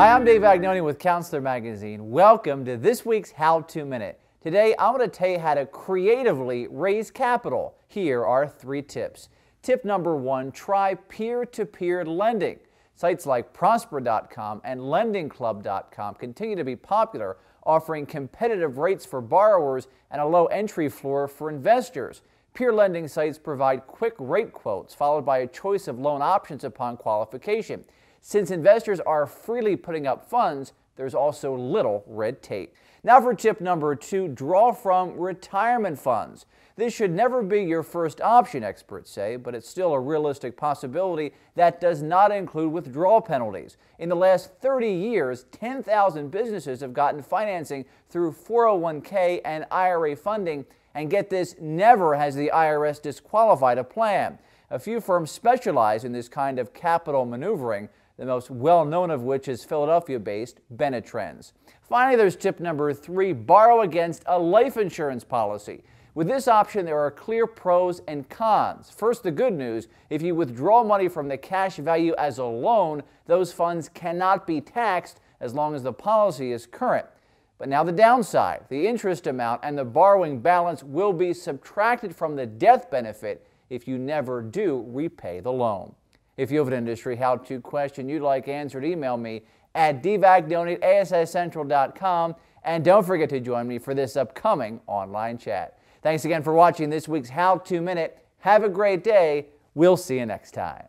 Hi, I'm Dave Vagnoni with Counselor Magazine. Welcome to this week's How To Minute. Today, I'm going to tell you how to creatively raise capital. Here are three tips. Tip number one, try peer-to-peer lending. Sites like Prosper.com and LendingClub.com continue to be popular, offering competitive rates for borrowers and a low entry floor for investors. Peer lending sites provide quick rate quotes followed by a choice of loan options upon qualification. Since investors are freely putting up funds, there's also little red tape. Now for tip number two, draw from retirement funds. This should never be your first option, experts say, but it's still a realistic possibility that does not include withdrawal penalties. In the last 30 years, 10,000 businesses have gotten financing through 401k and IRA funding, and get this, never has the IRS disqualified a plan. A few firms specialize in this kind of capital maneuvering, the most well-known of which is Philadelphia-based Benetrends. Finally, there's tip number three, borrow against a life insurance policy. With this option, there are clear pros and cons. First, the good news, if you withdraw money from the cash value as a loan, those funds cannot be taxed as long as the policy is current. But now the downside, the interest amount and the borrowing balance will be subtracted from the death benefit if you never do repay the loan. If you have an industry how-to question you'd like answered, email me at asicentral.com. And don't forget to join me for this upcoming online chat. Thanks again for watching this week's How To Minute. Have a great day. We'll see you next time.